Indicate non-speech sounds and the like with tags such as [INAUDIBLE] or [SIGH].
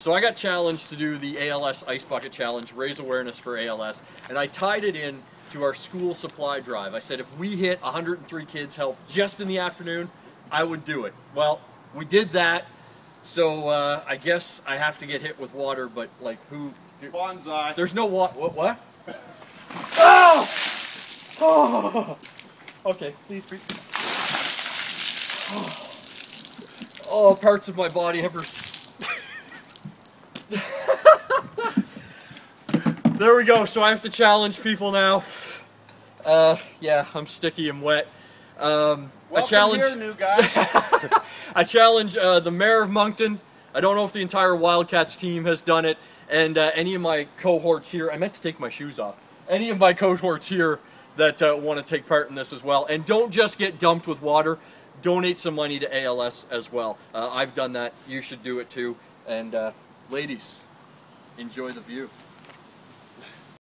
So I got challenged to do the ALS Ice Bucket Challenge, raise awareness for ALS, and I tied it in to our school supply drive. I said if we hit 103 kids help just in the afternoon, I would do it. Well, we did that, so uh, I guess I have to get hit with water, but like who? do- Bonsai. There's no water. What? What? oh! [LAUGHS] oh! Okay, please breathe. Oh, parts of my body have. Re- [LAUGHS] there we go. So I have to challenge people now. Uh, yeah, I'm sticky and wet. Um, I Welcome challenge. here, new guy. [LAUGHS] I challenge uh, the mayor of Moncton. I don't know if the entire Wildcats team has done it, and uh, any of my cohorts here. I meant to take my shoes off. Any of my cohorts here that uh, want to take part in this as well, and don't just get dumped with water. Donate some money to ALS as well. Uh, I've done that. You should do it too. And uh, ladies, enjoy the view.